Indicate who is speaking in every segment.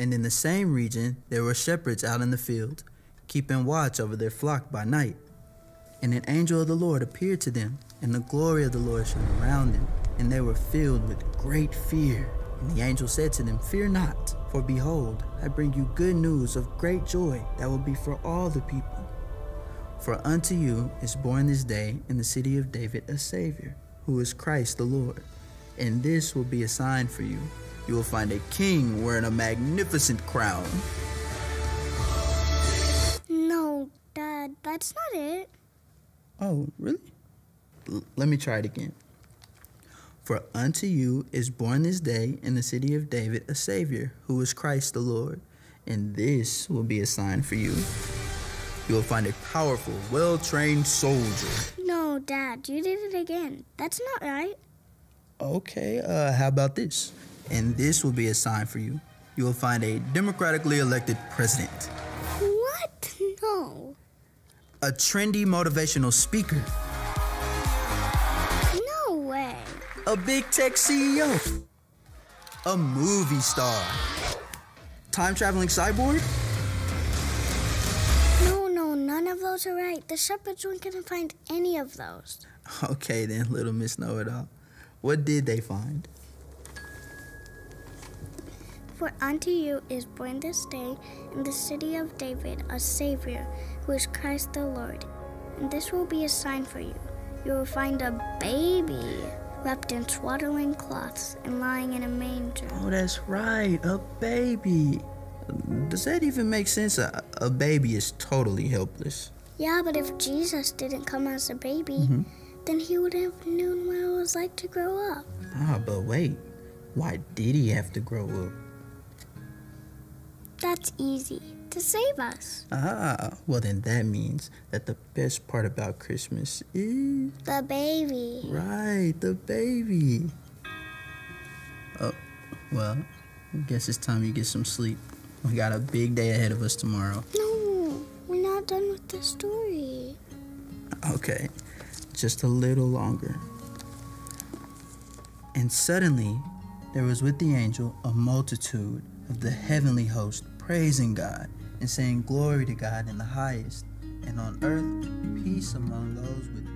Speaker 1: And in the same region there were shepherds out in the field, keeping watch over their flock by night. And an angel of the Lord appeared to them, and the glory of the Lord shone around them, and they were filled with great fear. And the angel said to them, Fear not, for behold, I bring you good news of great joy that will be for all the people. For unto you is born this day in the city of David a Savior, who is Christ the Lord. And this will be a sign for you. You will find a king wearing a magnificent crown.
Speaker 2: No, Dad, that's not it.
Speaker 1: Oh, really? L- let me try it again. For unto you is born this day in the city of David a Savior, who is Christ the Lord. And this will be a sign for you. You will find a powerful, well trained soldier.
Speaker 2: No, Dad, you did it again. That's not right.
Speaker 1: Okay, uh, how about this? And this will be a sign for you. You will find a democratically elected president,
Speaker 2: What? No.
Speaker 1: a trendy motivational speaker,
Speaker 2: No way.
Speaker 1: a big tech CEO, a movie star, time traveling cyborg.
Speaker 2: No, no, none of those are right. The shepherds weren't to find any of those.
Speaker 1: Okay, then, little Miss Know It All. What did they find?
Speaker 2: For unto you is born this day in the city of David a Savior, who is Christ the Lord. And this will be a sign for you. You will find a baby wrapped in swaddling cloths and lying in a manger.
Speaker 1: Oh, that's right, a baby. Does that even make sense? A, a baby is totally helpless.
Speaker 2: Yeah, but if Jesus didn't come as a baby, then he would have known what it was like to grow up.
Speaker 1: Ah, but wait. Why did he have to grow up?
Speaker 2: That's easy. To save us.
Speaker 1: Ah, well, then that means that the best part about Christmas is.
Speaker 2: The baby.
Speaker 1: Right, the baby. Oh, well, I guess it's time you get some sleep. We got a big day ahead of us tomorrow.
Speaker 2: No, we're not done with the story.
Speaker 1: Okay, just a little longer. And suddenly, there was with the angel a multitude of the heavenly host praising God and saying, Glory to God in the highest, and on earth, peace among those with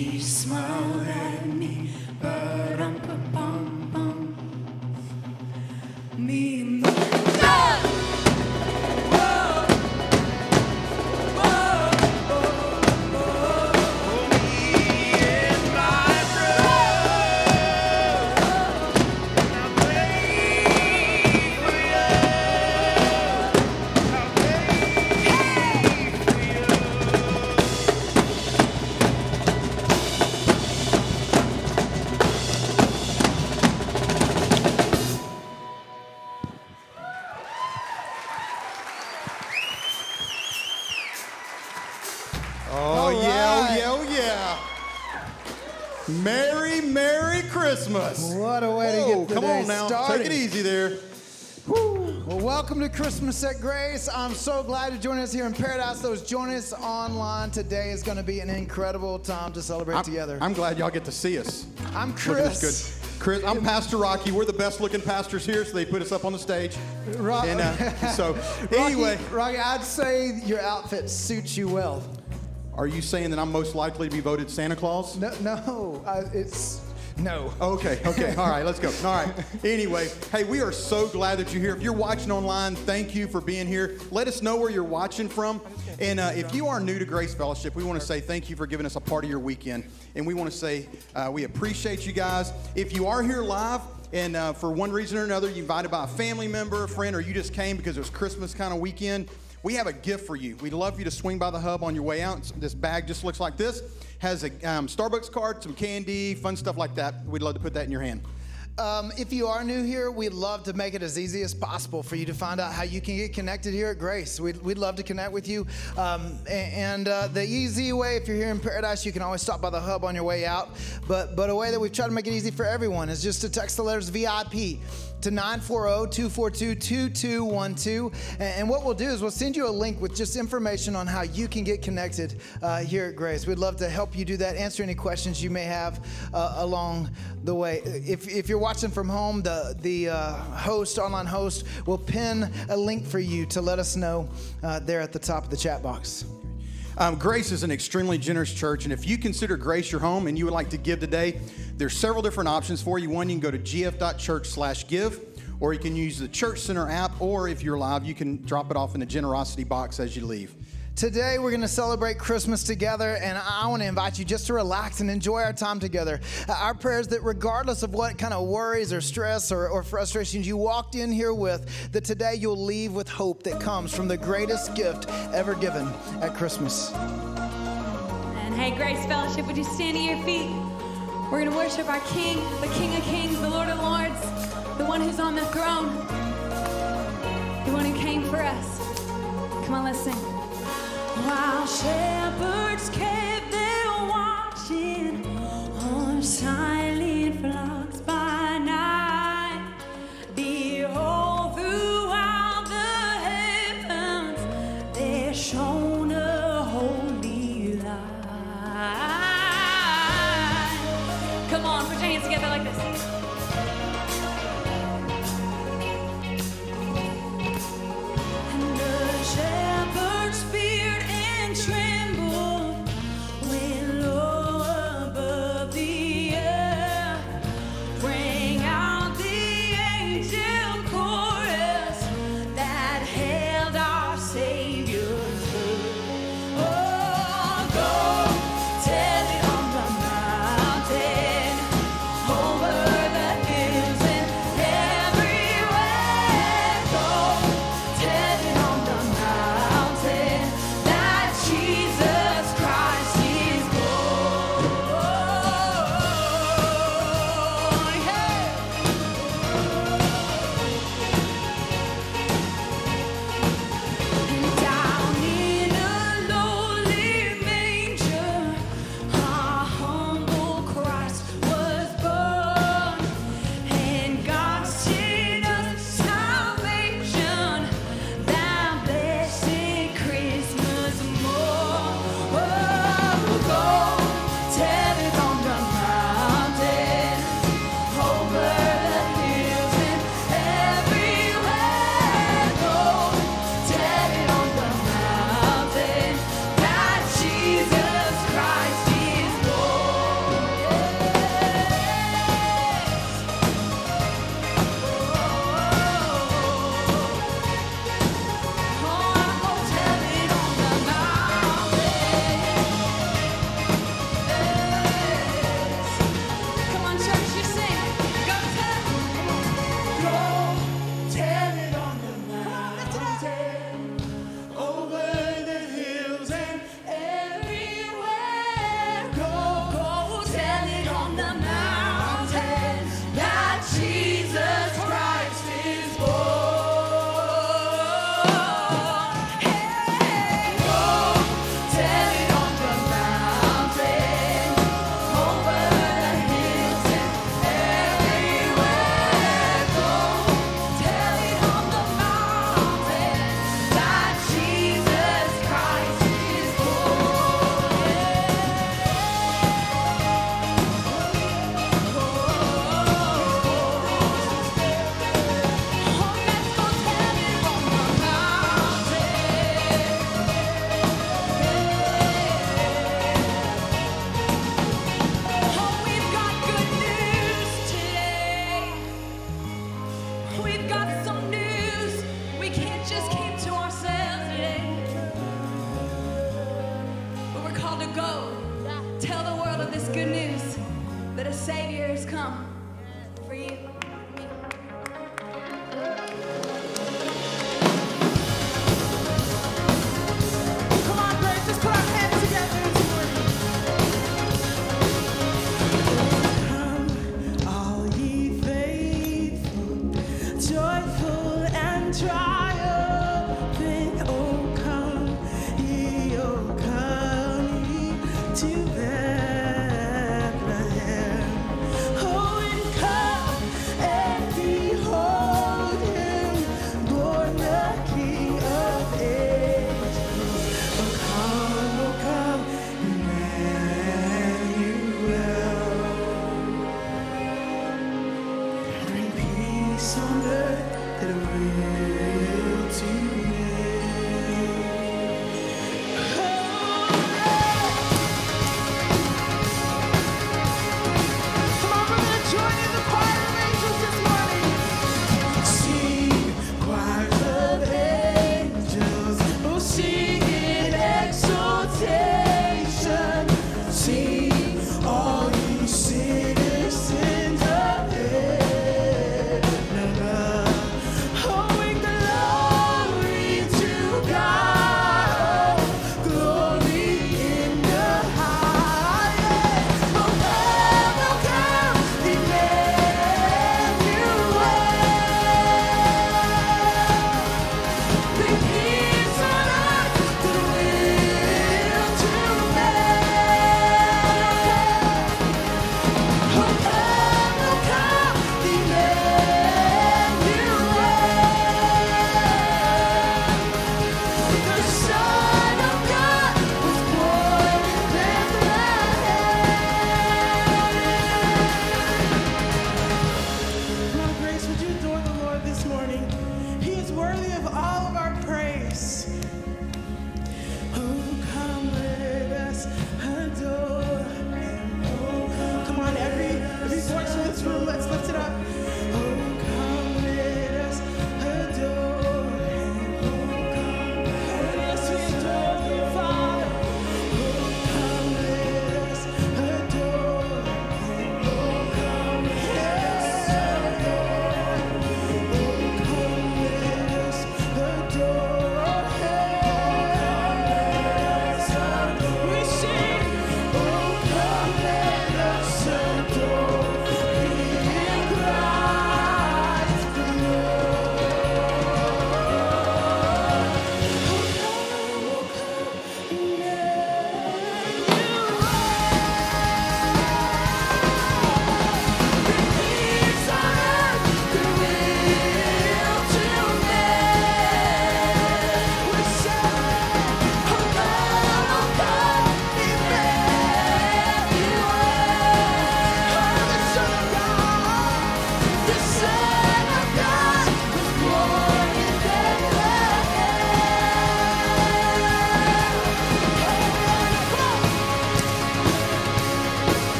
Speaker 1: He
Speaker 3: smiled at me, ba-dum bum
Speaker 4: at Grace. I'm so glad to join us here in Paradise. Those join us online today is going to be an incredible time to celebrate
Speaker 5: I'm,
Speaker 4: together.
Speaker 5: I'm glad y'all get to see us.
Speaker 4: I'm Chris.
Speaker 5: good. Chris, I'm Pastor Rocky. We're the best looking pastors here, so they put us up on the stage.
Speaker 4: Ro-
Speaker 5: And uh, so,
Speaker 4: Rocky,
Speaker 5: anyway,
Speaker 4: Rocky, I'd say your outfit suits you well.
Speaker 5: are you saying that I'm most likely to be voted Santa Claus?
Speaker 4: No, no, I, it's no.
Speaker 5: Okay, okay, all right, let's go. All right. Anyway, hey, we are so glad that you're here. If you're watching online, thank you for being here. Let us know where you're watching from. And uh, if you are new to Grace Fellowship, we want to say thank you for giving us a part of your weekend. And we want to say uh, we appreciate you guys. If you are here live, and uh, for one reason or another, you invited by a family member, a friend, or you just came because it was Christmas kind of weekend, we have a gift for you. We'd love you to swing by the hub on your way out. This bag just looks like this. Has a um, Starbucks card, some candy, fun stuff like that. We'd love to put that in your hand.
Speaker 4: Um, if you are new here, we'd love to make it as easy as possible for you to find out how you can get connected here at Grace. We'd, we'd love to connect with you. Um, and uh, the easy way, if you're here in Paradise, you can always stop by the hub on your way out. But, but a way that we've tried to make it easy for everyone is just to text the letters VIP to oh, 940-242-2212. And, and what we'll do is we'll send you a link with just information on how you can get connected uh, here at Grace. We'd love to help you do that, answer any questions you may have uh, along the way. If, if you're watching from home, the, the uh, host, online host, will pin a link for you to let us know uh, there at the top of the chat box.
Speaker 5: Um, Grace is an extremely generous church, and if you consider Grace your home and you would like to give today, there's several different options for you. One, you can go to gf.church/give, or you can use the Church Center app, or if you're live, you can drop it off in the generosity box as you leave.
Speaker 4: Today, we're going to celebrate Christmas together, and I want to invite you just to relax and enjoy our time together. Uh, Our prayer is that regardless of what kind of worries or stress or, or frustrations you walked in here with, that today you'll leave with hope that comes from the greatest gift ever given at Christmas.
Speaker 6: And hey, Grace Fellowship, would you stand to your feet? We're going to worship our King, the King of Kings, the Lord of Lords, the one who's on the throne, the one who came for us. Come on, let's sing. While shepherds kept their watching on silent flocks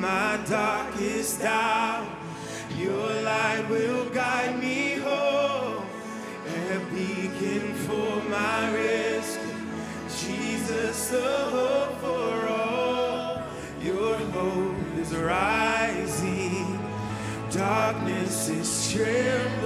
Speaker 3: my darkest hour, your light will guide me home, and beacon for my rescue. Jesus, the hope for all. Your hope is rising. Darkness is trembling.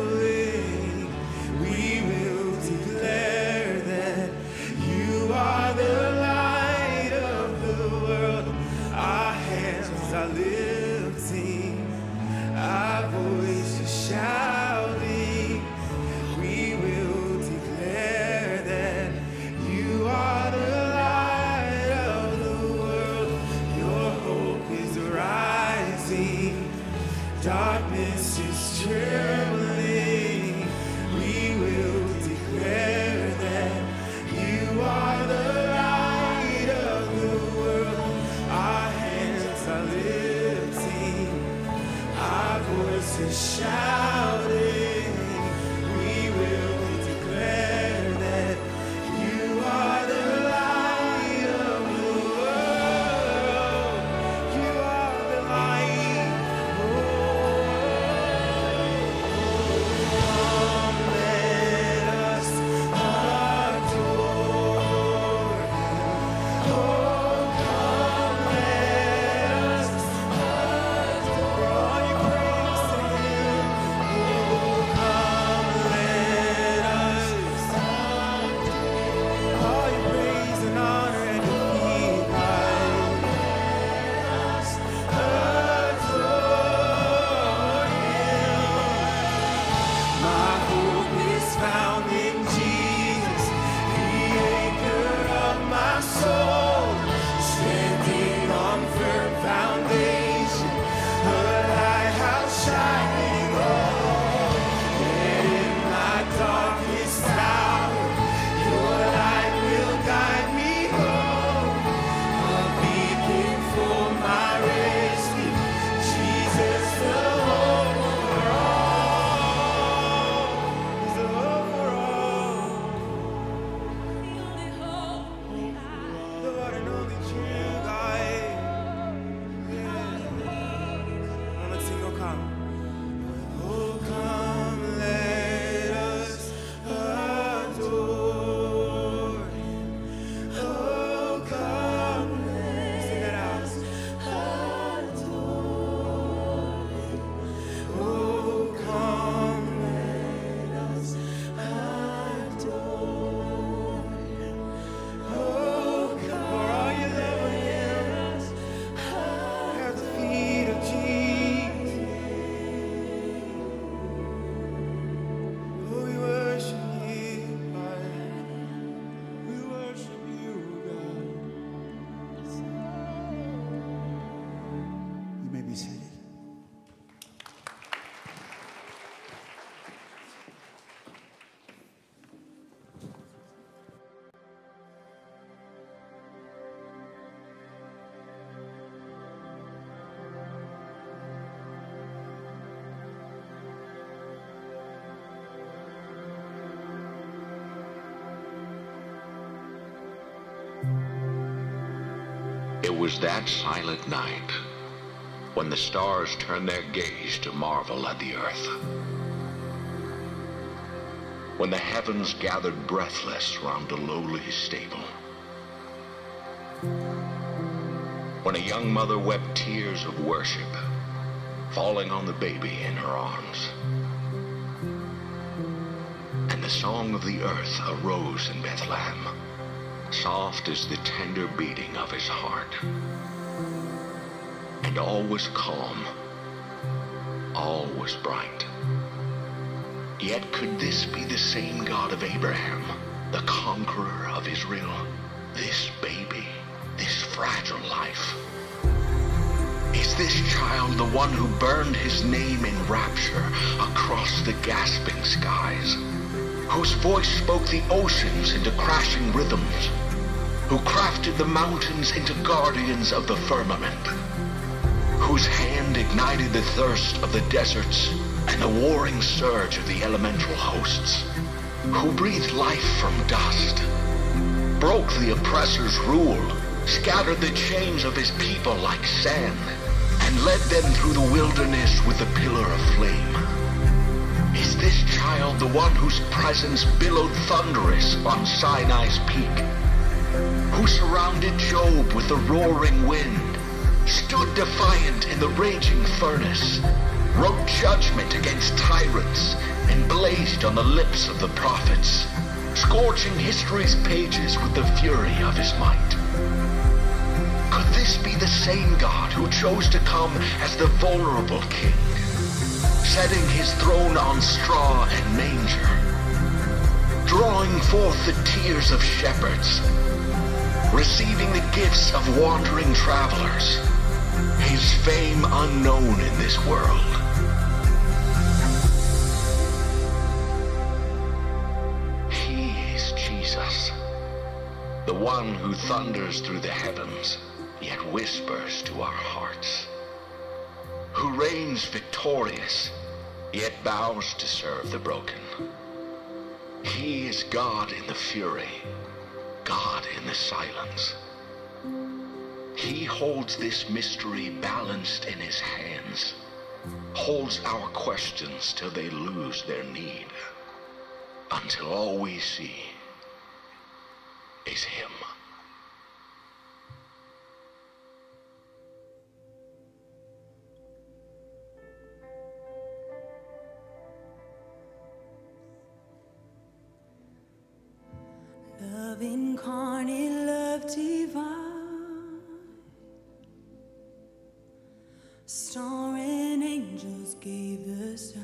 Speaker 3: It
Speaker 7: was that silent night when the stars turned their gaze to marvel at the earth. When the heavens gathered breathless round a lowly stable. When a young mother wept tears of worship, falling on the baby in her arms. And the song of the earth arose in Bethlehem soft as the tender beating of his heart. And all was calm, all was bright. Yet could this be the same God of Abraham, the conqueror of Israel? This baby, this fragile life? Is this child the one who burned his name in rapture across the gasping skies? Whose voice spoke the oceans into crashing rhythms? Who crafted the mountains into guardians of the firmament? Whose hand ignited the thirst of the deserts and the warring surge of the elemental hosts? Who breathed life from dust? Broke the oppressor's rule, scattered the chains of his people like sand, and led them through the wilderness with a pillar of flame. Is this child the one whose presence billowed thunderous on Sinai's peak, who surrounded Job with the roaring wind, stood defiant in the raging furnace, wrote judgment against tyrants, and blazed on the lips of the prophets, scorching history's pages with the fury of his might. Could this be the same God who chose to come as the vulnerable king, setting his throne on straw and manger, drawing forth the tears of shepherds, receiving the gifts of wandering travelers, his fame unknown in this world? He is Jesus, the one who thunders through the heavens, yet whispers to our hearts, who reigns victorious, yet bows to serve the broken. He is God in the fury, God in the silence. He holds this mystery balanced in his hands, holds our questions till they lose their need, until all we see is him.
Speaker 6: Love incarnate, love divine. Star and angels gave the sign.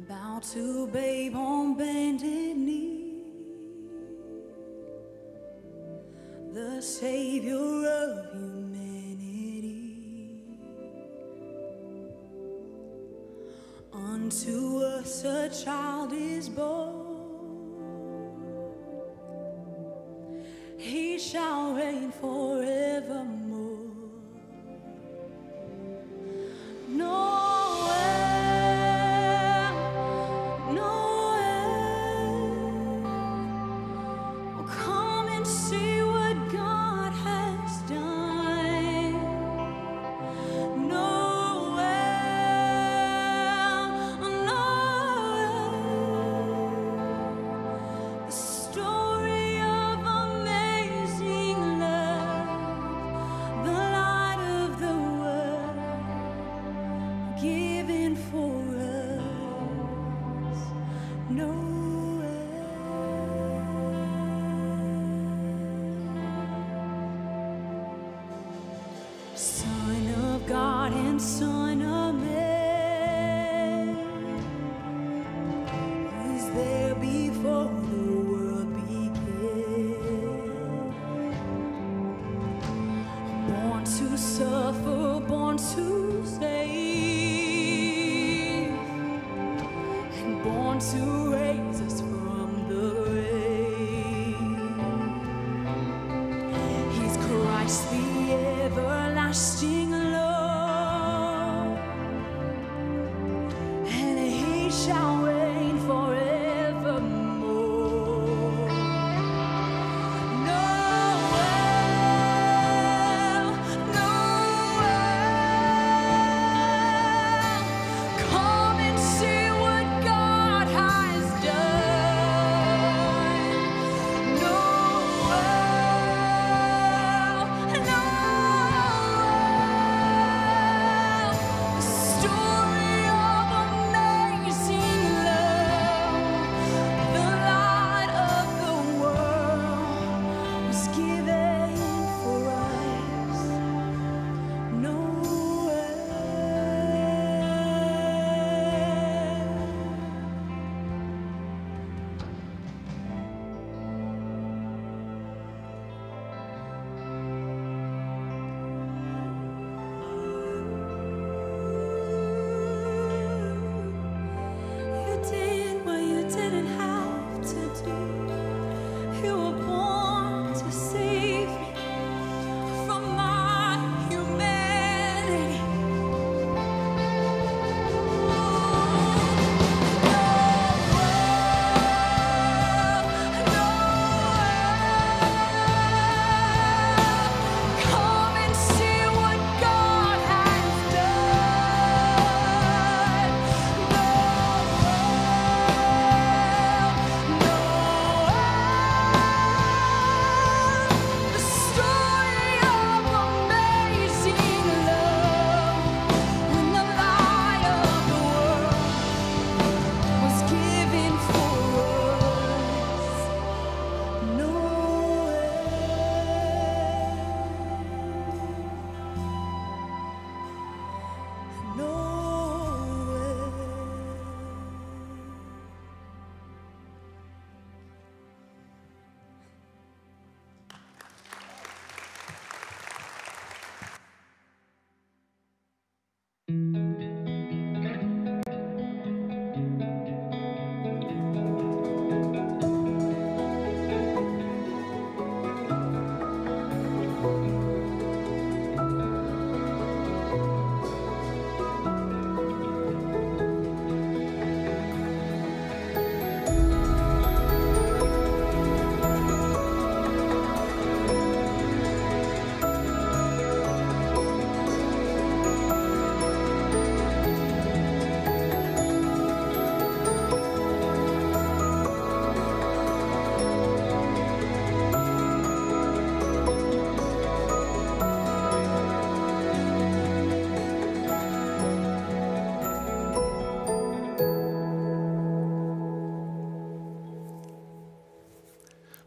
Speaker 6: Bow to babe on bended knee. The Savior of humanity. Unto us a child is born. He shall reign forevermore.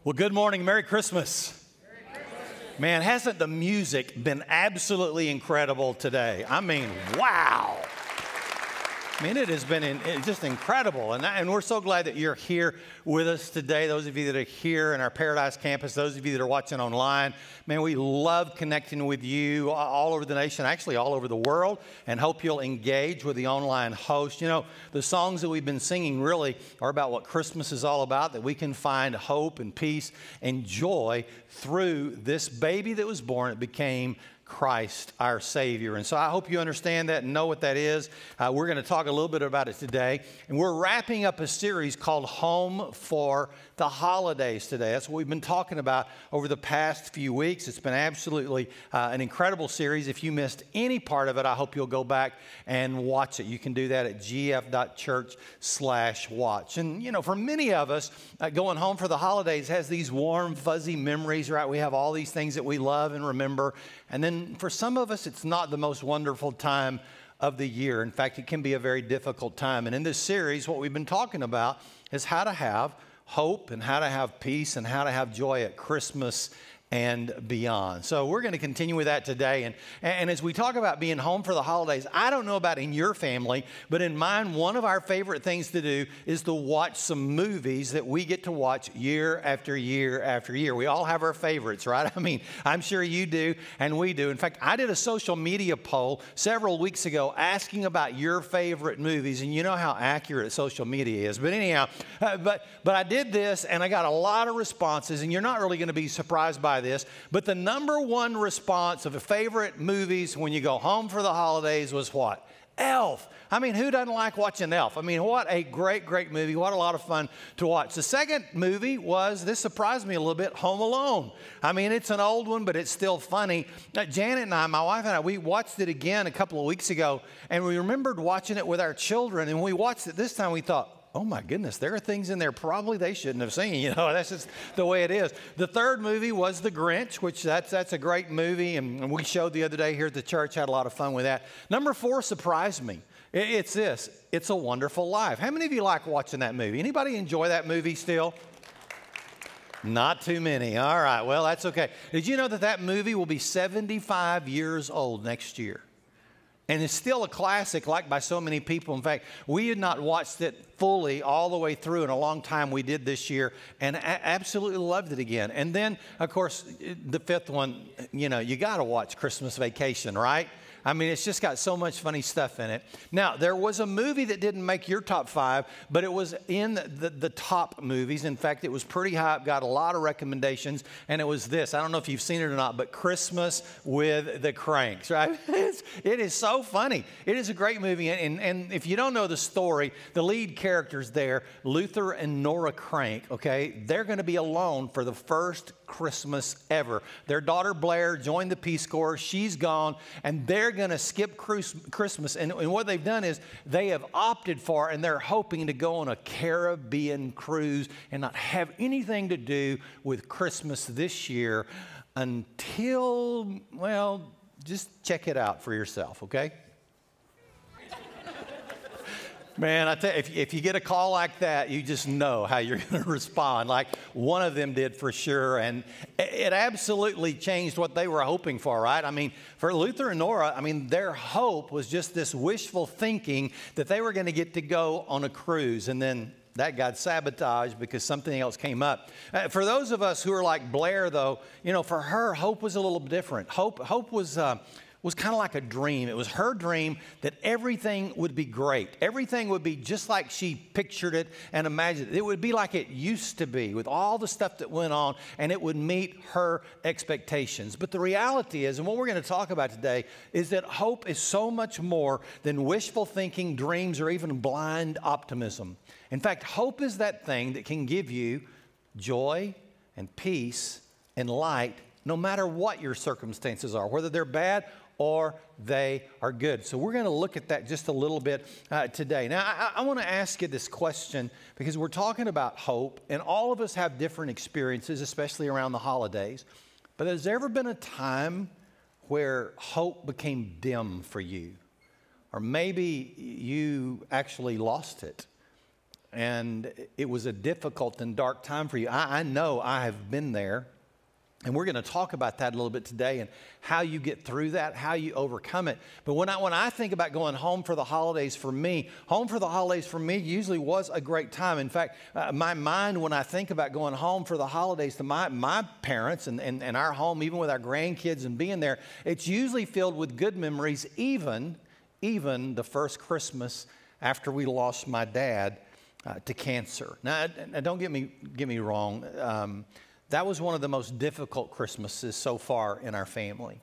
Speaker 8: Well, good morning. Merry Christmas. Man, hasn't the music been absolutely incredible today? I mean, wow. I mean, it has been in, just incredible. And, and we're so glad that you're here with us today. Those of you that are here in our Paradise campus, those of you that are watching online, man, we love connecting with you all over the nation, actually all over the world, and hope you'll engage with the online host. You know, the songs that we've been singing really are about what Christmas is all about, that we can find hope and peace and joy through this baby that was born. It became Christ our Savior. And so I hope you understand that and know what that is. Uh, we're going to talk a little bit about it today. And we're wrapping up a series called Home for the holidays today. That's what we've been talking about over the past few weeks. It's been absolutely uh, an incredible series. If you missed any part of it, I hope you'll go back and watch it. You can do that at gf.church slash watch. And, you know, for many of us, uh, going home for the holidays has these warm, fuzzy memories, right? We have all these things that we love and remember. And then for some of us, it's not the most wonderful time of the year. In fact, it can be a very difficult time. And in this series, what we've been talking about is how to have hope and how to have peace and how to have joy at Christmas and beyond. So we're going to continue with that today. And, and as we talk about being home for the holidays, I don't know about in your family, but in mine, one of our favorite things to do is to watch some movies that we get to watch year after year after year. We all have our favorites, right? I mean, I'm sure you do and we do. In fact, I did a social media poll several weeks ago asking about your favorite movies, and you know how accurate social media is. But anyhow, uh, but, but I did this and I got a lot of responses, and you're not really going to be surprised by this, but the number one response of the favorite movies when you go home for the holidays was what? Elf. I mean, who doesn't like watching Elf? I mean, what a great, great movie. What a lot of fun to watch. The second movie was, this surprised me a little bit, Home Alone. I mean, it's an old one, but it's still funny. Uh, Janet and I, my wife and I, we watched it again a couple of weeks ago, and we remembered watching it with our children. And we watched it this time, we thought, oh my goodness, there are things in there probably they shouldn't have seen. You know, that's just the way it is. The third movie was The Grinch, which that's, that's a great movie, and, we showed the other day here at the church, had a lot of fun with that. Number four surprised me. It, it's this, It's a Wonderful Life. How many of you like watching that movie? Anybody enjoy that movie still? Not too many. All right, well, that's okay. Did you know that that movie will be 75 years old next year? And it's still a classic, like by so many people. In fact, we had not watched it fully all the way through in a long time. We did this year and absolutely loved it again. And then, of course, the fifth one, you know, you got to watch Christmas Vacation, right? I mean, it's just got so much funny stuff in it. Now, there was a movie that didn't make your top five, but it was in the, the top movies. In fact, it was pretty high, got a lot of recommendations, and it was this. I don't know if you've seen it or not, but Christmas with the Kranks, right? It's, it is so funny. It is a great movie. And, and, and if you don't know the story, the lead characters there, Luther and Nora Krank, okay, they're going to be alone for the first Christmas ever. Their daughter Blair joined the Peace Corps. She's gone, and they're going to skip Christmas. And, and, what they've done is they have opted for, and they're hoping to go on a Caribbean cruise and not have anything to do with Christmas this year until, well, just check it out for yourself, okay? Man, I tell you, if, if you get a call like that, you just know how you're going to respond, like one of them did for sure. And it absolutely changed what they were hoping for, right? I mean, for Luther and Nora, I mean, their hope was just this wishful thinking that they were going to get to go on a cruise. And then that got sabotaged because something else came up. Uh, for those of us who are like Blair, though, you know, for her, hope was a little different. Hope, hope was. Uh, was kind of like a dream. It was her dream that everything would be great. Everything would be just like she pictured it and imagined it. It would be like it used to be with all the stuff that went on, and it would meet her expectations. But the reality is, and what we're going to talk about today, is that hope is so much more than wishful thinking, dreams, or even blind optimism. In fact, hope is that thing that can give you joy and peace and light no matter what your circumstances are, whether they're bad or they are good. So we're going to look at that just a little bit uh, today. Now, I, I want to ask you this question because we're talking about hope, and all of us have different experiences, especially around the holidays. But has there ever been a time where hope became dim for you? Or maybe you actually lost it? and it was a difficult and dark time for you. I, I know I have been there. And we're going to talk about that a little bit today and how you get through that, how you overcome it. But when I, when I think about going home for the holidays for me, home for the holidays for me usually was a great time. In fact, uh, my mind, when I think about going home for the holidays to my, my parents and, and, and our home, even with our grandkids and being there, it's usually filled with good memories, even, even the first Christmas after we lost my dad uh, to cancer. Now, now, don't get me, get me wrong. Um, that was one of the most difficult Christmases so far in our family.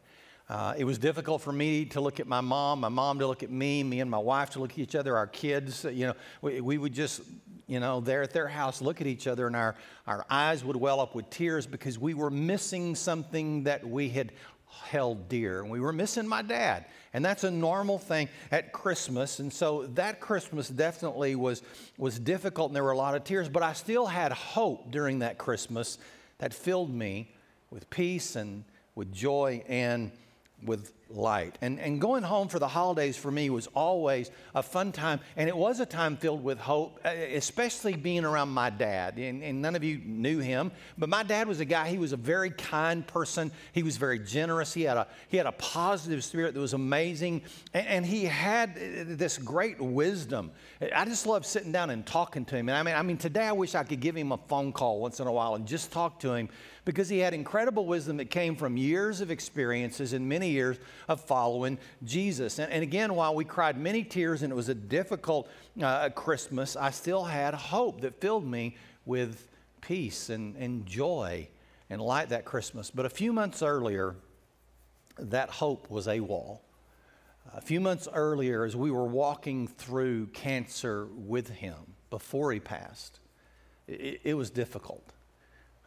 Speaker 8: Uh, it was difficult for me to look at my mom, my mom to look at me, me and my wife to look at each other, our kids. You know, we, we would just, you know, there at their house look at each other and our, our eyes would well up with tears because we were missing something that we had held dear. And we were missing my dad. And that's a normal thing at Christmas. And so that Christmas definitely was, was difficult and there were a lot of tears, but I still had hope during that Christmas that filled me with peace and with joy and with light. And, and going home for the holidays for me was always a fun time. And it was a time filled with hope, especially being around my dad. And, and, none of you knew him, but my dad was a guy, he was a very kind person. He was very generous. He had a, he had a positive spirit that was amazing. And, and he had this great wisdom. I just love sitting down and talking to him. And I mean, I mean, today I wish I could give him a phone call once in a while and just talk to him because he had incredible wisdom that came from years of experiences and many years of following Jesus. And, and again, while we cried many tears and it was a difficult uh, Christmas, I still had hope that filled me with peace and, and joy and light that Christmas. But a few months earlier, that hope was AWOL. A few months earlier, as we were walking through cancer with him before he passed, it, it was difficult.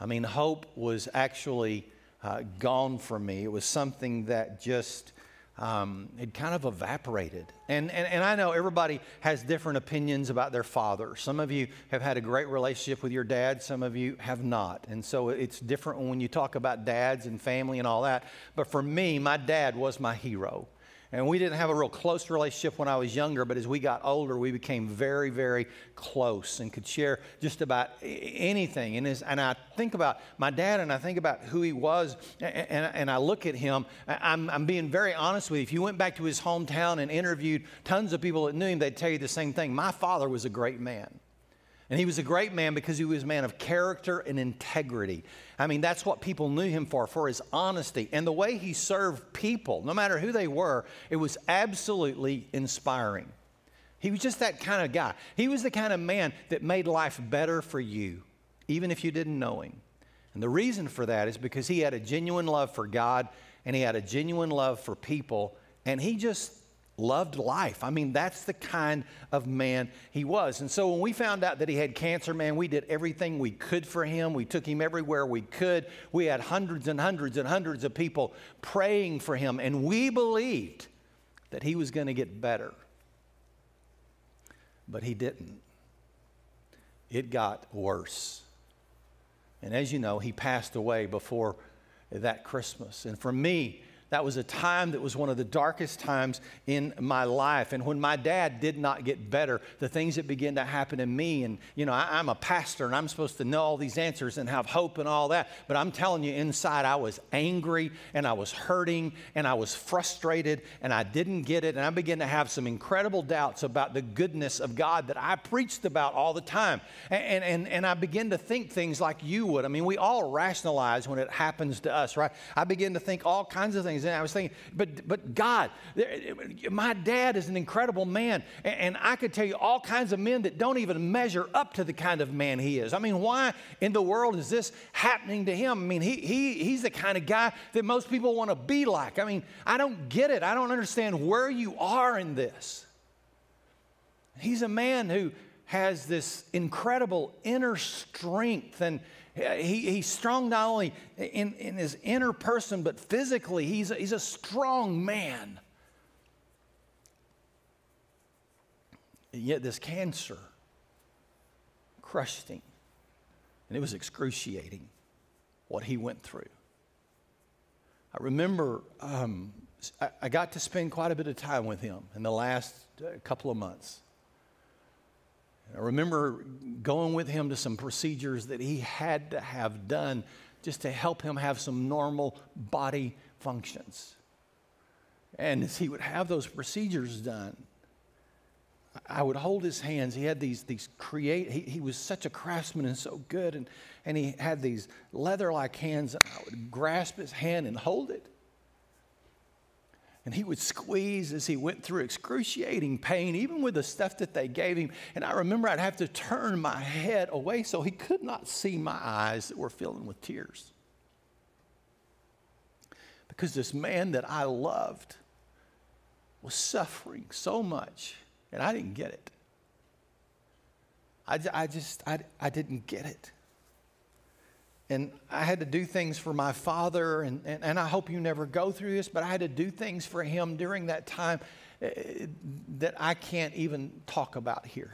Speaker 8: I mean, hope was actually uh, gone from me. It was something that just um, kind of evaporated. And, and, and I know everybody has different opinions about their father. Some of you have had a great relationship with your dad, some of you have not. And so it's different when you talk about dads and family and all that. But for me, my dad was my hero. And we didn't have a real close relationship when I was younger, but as we got older, we became very, very close and could share just about anything. And, as, and I think about my dad and I think about who he was, and, and I look at him. I'm, I'm being very honest with you. If you went back to his hometown and interviewed tons of people that knew him, they'd tell you the same thing. My father was a great man. And he was a great man because he was a man of character and integrity. I mean, that's what people knew him for, for his honesty. And the way he served people, no matter who they were, it was absolutely inspiring. He was just that kind of guy. He was the kind of man that made life better for you, even if you didn't know him. And the reason for that is because he had a genuine love for God and he had a genuine love for people, and he just loved life. I mean, that's the kind of man he was. And so when we found out that he had cancer, man, we did everything we could for him. We took him everywhere we could. We had hundreds and hundreds and hundreds of people praying for him, and we believed that he was going to get better. But he didn't. It got worse. And as you know, he passed away before that Christmas. And for me, that was a time that was one of the darkest times in my life. And when my dad did not get better, the things that began to happen in me, and you know, I, am a pastor and I'm supposed to know all these answers and have hope and all that. But I'm telling you, inside I was angry and I was hurting and I was frustrated and I didn't get it. And I began to have some incredible doubts about the goodness of God that I preached about all the time. And, and, and I began to think things like you would. I mean, we all rationalize when it happens to us, right? I begin to think all kinds of things things. And I was thinking, but, but God, my dad is an incredible man. And I could tell you all kinds of men that don't even measure up to the kind of man he is. I mean, why in the world is this happening to him? I mean, he, he, he's the kind of guy that most people want to be like. I mean, I don't get it. I don't understand where you are in this. He's a man who has this incredible inner strength and he, he's strong not only in, in his inner person, but physically. He's a, he's a strong man. Yet this cancer crushed him. And it was excruciating what he went through. I remember um, I, I got to spend quite a bit of time with him in the last uh, couple of months. I remember going with him to some procedures that he had to have done just to help him have some normal body functions. And as he would have those procedures done, I would hold his hands. He had these, these create, he, he was such a craftsman and so good. And, and he had these leather like hands. And I would grasp his hand and hold it. And he would squeeze as he went through excruciating pain, even with the stuff that they gave him. And I remember I'd have to turn my head away so he could not see my eyes that were filling with tears. Because this man that I loved was suffering so much, and I didn't get it. I, I just, I, I didn't get it and I had to do things for my father, and, and, and, I hope you never go through this, but I had to do things for him during that time uh, that I can't even talk about here.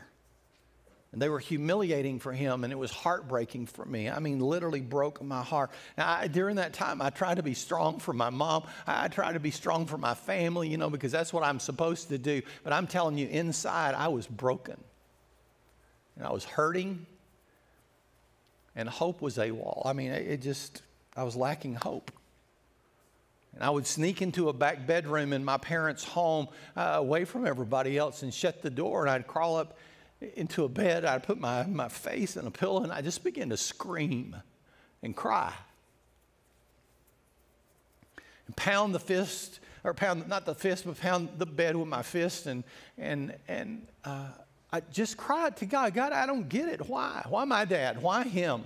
Speaker 8: And they were humiliating for him, and it was heartbreaking for me. I mean, literally broke my heart. I, during that time, I tried to be strong for my mom. I, I tried to be strong for my family, you know, because that's what I'm supposed to do. But I'm telling you, inside, I was broken. And I was hurting and hope was AWOL. I mean, it just, I was lacking hope. And I would sneak into a back bedroom in my parents' home uh, away from everybody else and shut the door, and I'd crawl up into a bed. I'd put my, my face in a pillow, and I just begin to scream and cry. And pound the fist, or pound, not the fist, but pound the bed with my fist, and, and, and uh, I just cried to God, God, I don't get it. Why? Why my dad? Why him?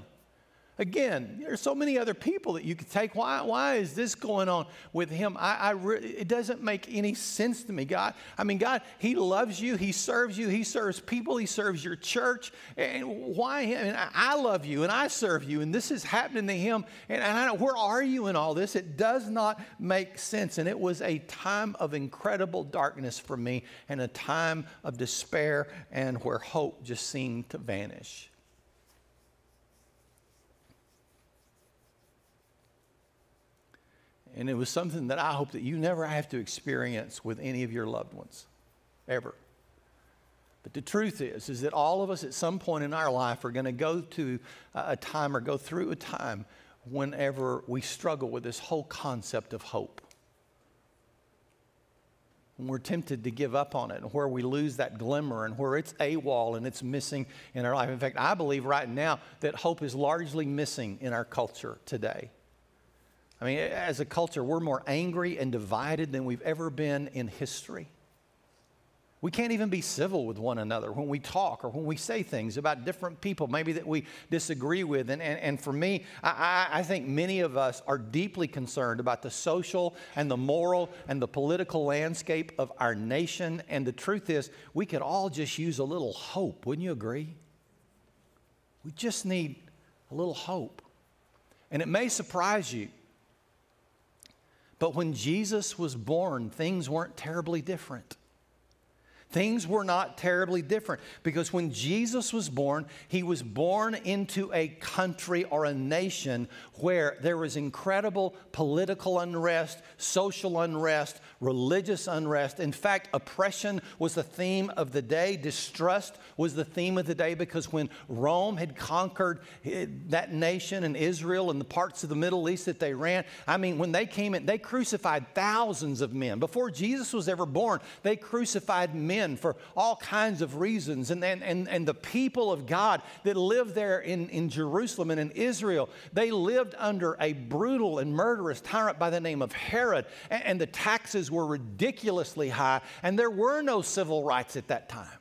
Speaker 8: Again, there's so many other people that you could take. Why, why is this going on with him? I, I re- it doesn't make any sense to me, God. I mean, God, He loves you. He serves you. He serves people. He serves your church. And why him? And I, love you and I serve you. And this is happening to him. And, and I know, where are you in all this? It does not make sense. And it was a time of incredible darkness for me and a time of despair and where hope just seemed to vanish. And it was something that I hope that you never have to experience with any of your loved ones, ever. But the truth is, is that all of us at some point in our life are going to go to a time or go through a time whenever we struggle with this whole concept of hope. And we're tempted to give up on it, and where we lose that glimmer, and where it's AWOL and it's missing in our life. In fact, I believe right now that hope is largely missing in our culture today. I mean, as a culture, we're more angry and divided than we've ever been in history. We can't even be civil with one another when we talk or when we say things about different people, maybe that we disagree with. And, and, and for me, I, I think many of us are deeply concerned about the social and the moral and the political landscape of our nation. And the truth is, we could all just use a little hope. Wouldn't you agree? We just need a little hope. And it may surprise you but when Jesus was born, things weren't terribly different. Things were not terribly different because when Jesus was born, he was born into a country or a nation where there was incredible political unrest, social unrest, religious unrest. In fact, oppression was the theme of the day, distrust was the theme of the day because when Rome had conquered eh, that nation and Israel and the parts of the Middle East that they ran, I mean, when they came in, they crucified thousands of men. Before Jesus was ever born, they crucified men for all kinds of reasons. And, and, and, and the people of God that lived there in, in Jerusalem and in Israel, they lived under a brutal and murderous tyrant by the name of Herod. And, and the taxes were ridiculously high, and there were no civil rights at that time.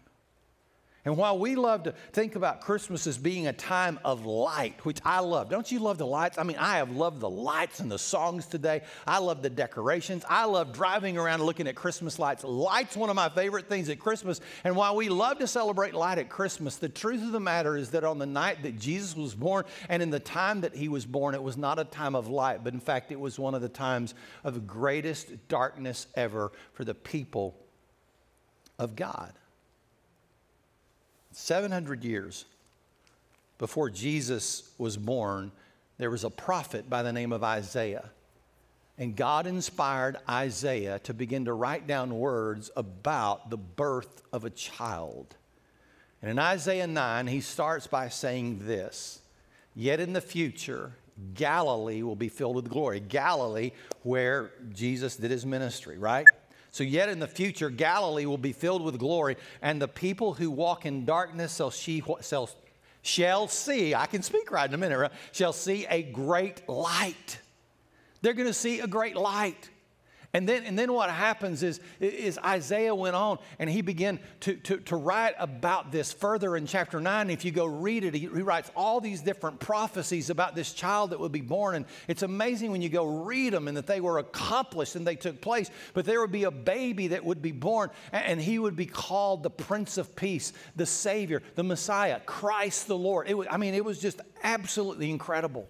Speaker 8: And while we love to think about Christmas as being a time of light, which I love, don't you love the lights? I mean, I have loved the lights and the songs today. I love the decorations. I love driving around looking at Christmas lights. Light's one of my favorite things at Christmas. And while we love to celebrate light at Christmas, the truth of the matter is that on the night that Jesus was born and in the time that he was born, it was not a time of light, but in fact, it was one of the times of greatest darkness ever for the people of God. 700 years before Jesus was born, there was a prophet by the name of Isaiah. And God inspired Isaiah to begin to write down words about the birth of a child. And in Isaiah 9, he starts by saying this Yet in the future, Galilee will be filled with glory. Galilee, where Jesus did his ministry, right? So, yet in the future, Galilee will be filled with glory, and the people who walk in darkness shall, she, shall, shall see, I can speak right in a minute, right? shall see a great light. They're going to see a great light. And then, and then what happens is, is Isaiah went on and he began to, to, to write about this further in chapter 9. If you go read it, he, he writes all these different prophecies about this child that would be born. And it's amazing when you go read them and that they were accomplished and they took place. But there would be a baby that would be born and, he would be called the Prince of Peace, the Savior, the Messiah, Christ the Lord. It was, I mean, it was just absolutely incredible.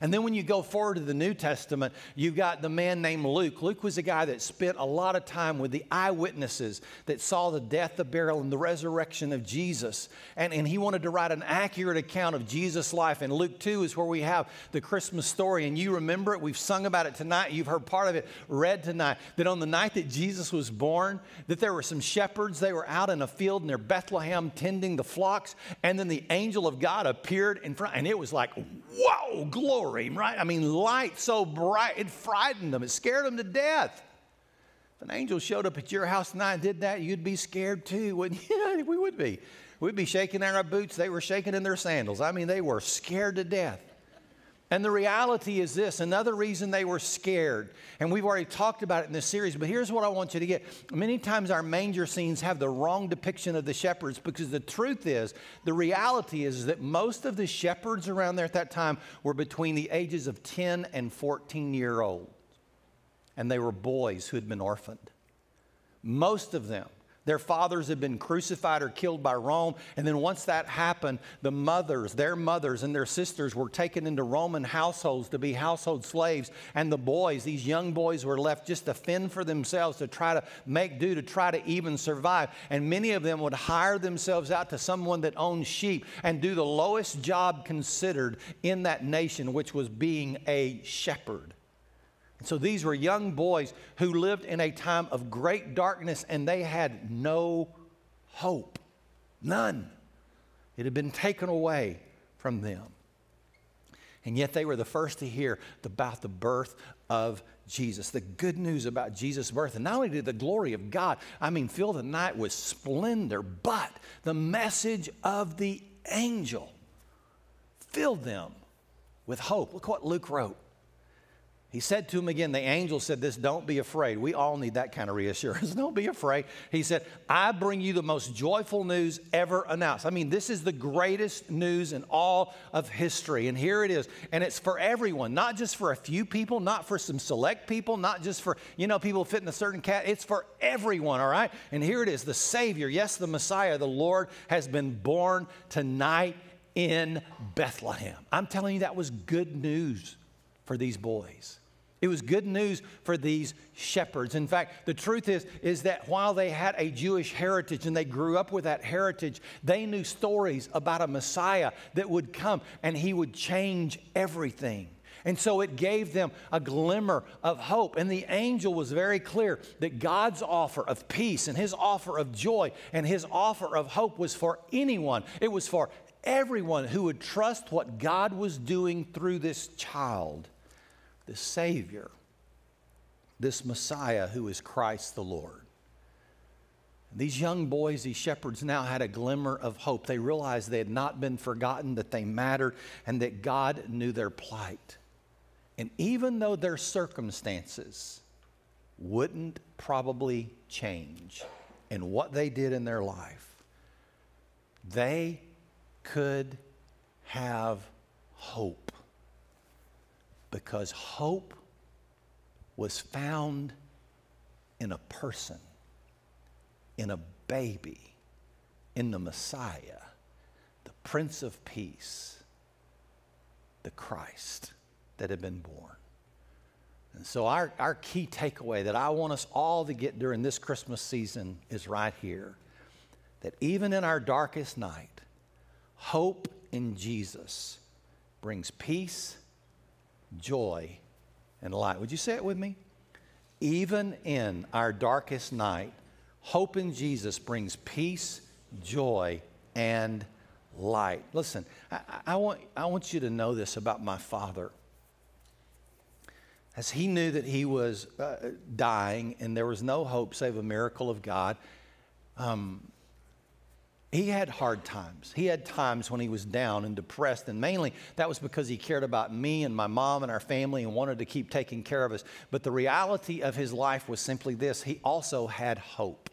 Speaker 8: And then when you go forward to the New Testament, you've got the man named Luke. Luke was a guy that spent a lot of time with the eyewitnesses that saw the death, the burial, and the resurrection of Jesus. And, and he wanted to write an accurate account of Jesus' life. And Luke 2 is where we have the Christmas story. And you remember it. We've sung about it tonight. You've heard part of it read tonight. That on the night that Jesus was born, that there were some shepherds. They were out in a field near Bethlehem tending the flocks. And then the angel of God appeared in front. And it was like, whoa, glory right? I mean, light so bright, it frightened them, it scared them to death. If an angel showed up at your house tonight and did that, you'd be scared too, wouldn't you? We would be. We'd be shaking in our boots. They were shaking in their sandals. I mean, they were scared to death. And the reality is this another reason they were scared, and we've already talked about it in this series, but here's what I want you to get. Many times our manger scenes have the wrong depiction of the shepherds because the truth is, the reality is that most of the shepherds around there at that time were between the ages of 10 and 14 year olds. And they were boys who had been orphaned. Most of them. Their fathers had been crucified or killed by Rome. And then once that happened, the mothers, their mothers and their sisters were taken into Roman households to be household slaves. And the boys, these young boys, were left just to fend for themselves, to try to make do, to try to even survive. And many of them would hire themselves out to someone that owned sheep and do the lowest job considered in that nation, which was being a shepherd. And so these were young boys who lived in a time of great darkness and they had no hope. None. It had been taken away from them. And yet they were the first to hear about the birth of Jesus, the good news about Jesus' birth. And not only did the glory of God, I mean, fill the night with splendor, but the message of the angel filled them with hope. Look what Luke wrote. He said to him again, the angel said this, don't be afraid. We all need that kind of reassurance. don't be afraid. He said, I bring you the most joyful news ever announced. I mean, this is the greatest news in all of history. And here it is. And it's for everyone, not just for a few people, not for some select people, not just for, you know, people fit in a certain cat. It's for everyone, all right? And here it is the Savior, yes, the Messiah, the Lord, has been born tonight in Bethlehem. I'm telling you, that was good news for these boys. It was good news for these shepherds. In fact, the truth is, is that while they had a Jewish heritage and they grew up with that heritage, they knew stories about a Messiah that would come and he would change everything. And so it gave them a glimmer of hope. And the angel was very clear that God's offer of peace and his offer of joy and his offer of hope was for anyone. It was for everyone who would trust what God was doing through this child this Savior, this Messiah who is Christ the Lord. These young boys, these shepherds now had a glimmer of hope. They realized they had not been forgotten, that they mattered, and that God knew their plight. And even though their circumstances wouldn't probably change in what they did in their life, they could have hope because hope was found in a person, in a baby, in the Messiah, the Prince of Peace, the Christ that had been born. And so, our, our key takeaway that I want us all to get during this Christmas season is right here that even in our darkest night, hope in Jesus brings peace joy, and light. Would you say it with me? Even in our darkest night, hope in Jesus brings peace, joy, and light. Listen, I, I, want, I want you to know this about my father. As he knew that he was uh, dying and there was no hope save a miracle of God, um, he had hard times. He had times when he was down and depressed, and mainly that was because he cared about me and my mom and our family and wanted to keep taking care of us. But the reality of his life was simply this he also had hope.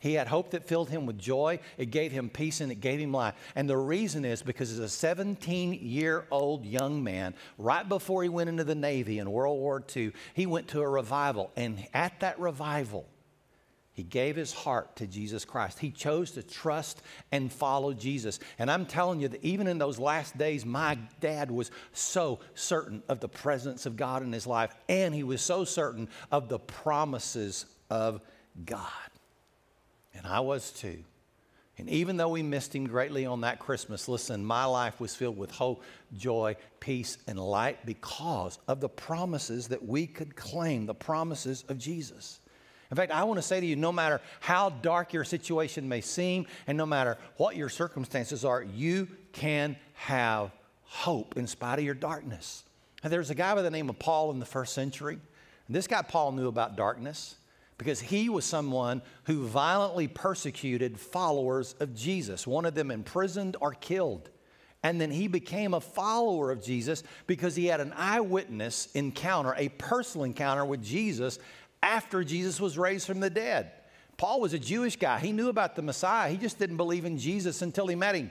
Speaker 8: He had hope that filled him with joy. It gave him peace and it gave him life. And the reason is because as a 17 year old young man, right before he went into the Navy in World War II, he went to a revival. And at that revival, he gave his heart to Jesus Christ. He chose to trust and follow Jesus. And I'm telling you that even in those last days, my dad was so certain of the presence of God in his life, and he was so certain of the promises of God. And I was too. And even though we missed him greatly on that Christmas, listen, my life was filled with hope, joy, peace, and light because of the promises that we could claim, the promises of Jesus. In fact, I want to say to you no matter how dark your situation may seem, and no matter what your circumstances are, you can have hope in spite of your darkness. And there's a guy by the name of Paul in the first century. And this guy, Paul, knew about darkness because he was someone who violently persecuted followers of Jesus, wanted them imprisoned or killed. And then he became a follower of Jesus because he had an eyewitness encounter, a personal encounter with Jesus after Jesus was raised from the dead. Paul was a Jewish guy. He knew about the Messiah. He just didn't believe in Jesus until he met him.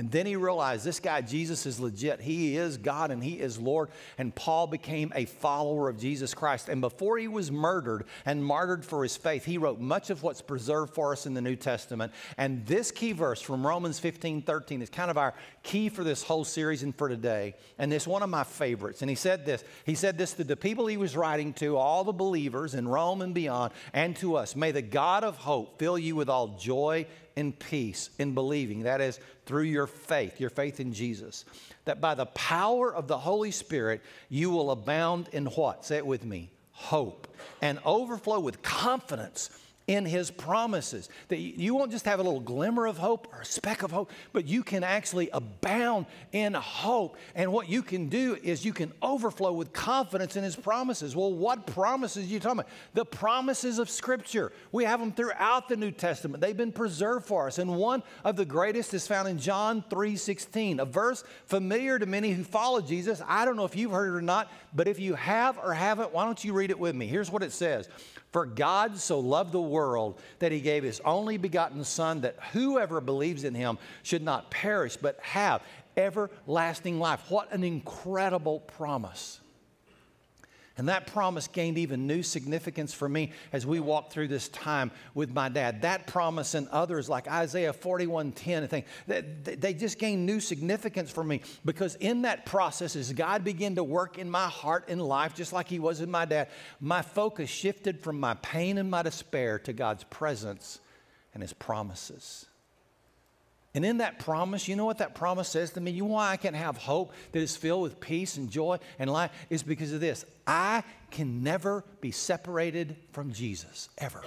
Speaker 8: And then he realized this guy, Jesus, is legit. He is God and he is Lord. And Paul became a follower of Jesus Christ. And before he was murdered and martyred for his faith, he wrote much of what's preserved for us in the New Testament. And this key verse from Romans 15 13 is kind of our key for this whole series and for today. And it's one of my favorites. And he said this He said this to the people he was writing to, all the believers in Rome and beyond, and to us. May the God of hope fill you with all joy and peace in believing. That is, through your faith, your faith in Jesus. That by the power of the Holy Spirit, you will abound in what? Say it with me hope and overflow with confidence in his promises. That you won't just have a little glimmer of hope or a speck of hope, but you can actually abound in hope. And what you can do is you can overflow with confidence in his promises. Well, what promises are you talking about? The promises of Scripture. We have them throughout the New Testament. They've been preserved for us. And one of the greatest is found in John 3:16, a verse familiar to many who follow Jesus. I don't know if you've heard it or not, but if you have or haven't, why don't you read it with me? Here's what it says. For God so loved the world that he gave his only begotten Son, that whoever believes in him should not perish, but have everlasting life. What an incredible promise. And that promise gained even new significance for me as we walked through this time with my dad. That promise and others like Isaiah 41:10 and things, they just gained new significance for me because in that process, as God began to work in my heart and life, just like He was in my dad, my focus shifted from my pain and my despair to God's presence and His promises. And in that promise, you know what that promise says to me? You know why I can have hope that is filled with peace and joy and life? Is because of this. I can never be separated from Jesus, ever.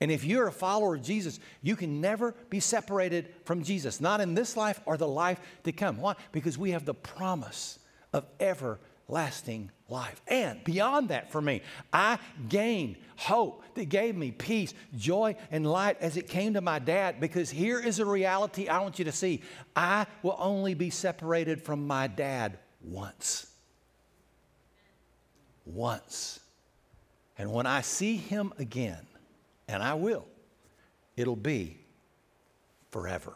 Speaker 8: And if you're a follower of Jesus, you can never be separated from Jesus, not in this life or the life to come. Why? Because we have the promise of everlasting life. And beyond that, for me, I gained hope that gave me peace, joy, and light as it came to my dad. Because here is a reality I want you to see I will only be separated from my dad once. Once. And when I see him again, and I will, it'll be forever.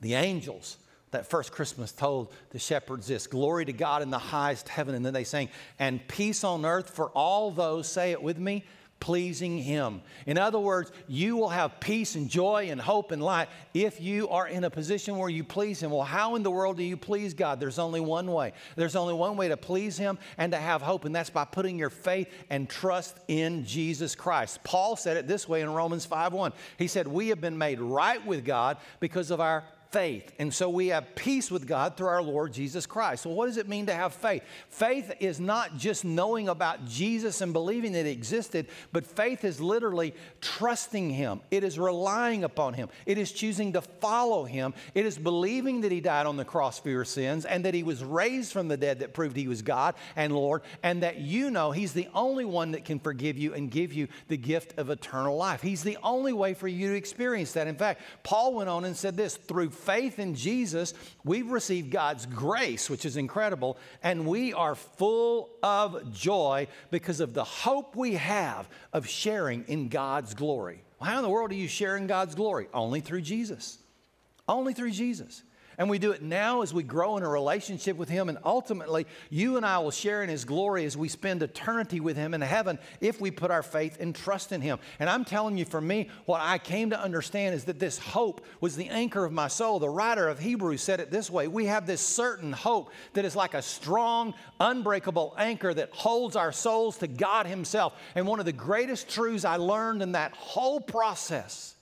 Speaker 8: The angels that first Christmas told the shepherds this Glory to God in the highest heaven. And then they sang, And peace on earth for all those, say it with me, pleasing Him. In other words, you will have peace and joy and hope and light if you are in a position where you please Him. Well, how in the world do you please God? There's only one way. There's only one way to please Him and to have hope, and that's by putting your faith and trust in Jesus Christ. Paul said it this way in Romans 5 1. He said, We have been made right with God because of our faith. And so we have peace with God through our Lord Jesus Christ. So, what does it mean to have faith? Faith is not just knowing about Jesus and believing that He existed, but faith is literally trusting Him. It is relying upon Him. It is choosing to follow Him. It is believing that He died on the cross for your sins and that He was raised from the dead that proved He was God and Lord, and that you know He's the only one that can forgive you and give you the gift of eternal life. He's the only way for you to experience that. In fact, Paul went on and said this through faith in Jesus, we've received God's grace, which is incredible, and we are full of joy because of the hope we have of sharing in God's glory. How in the world do you share in God's glory? Only through Jesus. Only through Jesus. And we do it now as we grow in a relationship with Him. And ultimately, you and I will share in His glory as we spend eternity with Him in heaven if we put our faith and trust in Him. And I'm telling you, for me, what I came to understand is that this hope was the anchor of my soul. The writer of Hebrews said it this way We have this certain hope that is like a strong, unbreakable anchor that holds our souls to God Himself. And one of the greatest truths I learned in that whole process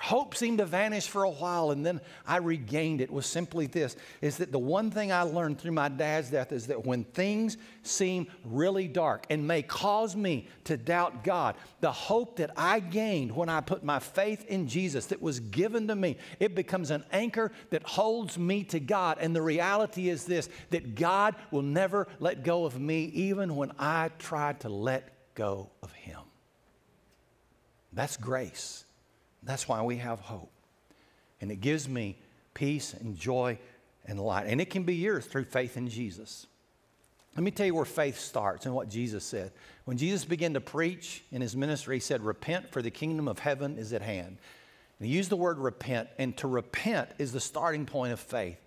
Speaker 8: hope seemed to vanish for a while and then I regained it was simply this is that the one thing I learned through my dad's death is that when things seem really dark and may cause me to doubt God, the hope that I gained when I put my faith in Jesus that was given to me, it becomes an anchor that holds me to God. And the reality is this that God will never let go of me even when I try to let go of Him. That's grace. That's why we have hope. And it gives me peace and joy and light. And it can be yours through faith in Jesus. Let me tell you where faith starts and what Jesus said. When Jesus began to preach in his ministry, he said, Repent, for the kingdom of heaven is at hand. And he used the word repent, and to repent is the starting point of faith.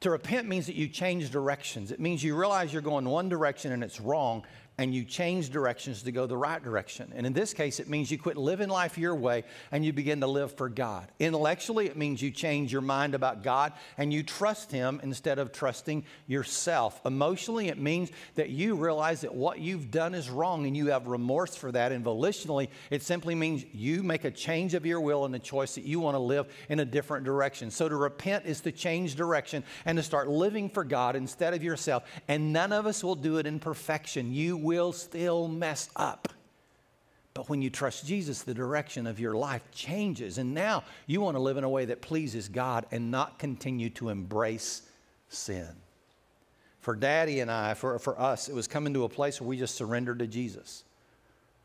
Speaker 8: To repent means that you change directions. It means you realize you're going one direction and it's wrong, and you change directions to go the right direction. And in this case, it means you quit living life your way and you begin to live for God. Intellectually, it means you change your mind about God and you trust Him instead of trusting yourself. Emotionally, it means that you realize that what you've done is wrong and you have remorse for that. And volitionally, it simply means you make a change of your will and a choice that you want to live in a different direction. So to repent is to change direction and to start living for God instead of yourself. And none of us will do it in perfection. You will still mess up. But when you trust Jesus, the direction of your life changes. And now you want to live in a way that pleases God and not continue to embrace sin. For Daddy and I, for, for us, it was coming to a place where we just surrendered to Jesus.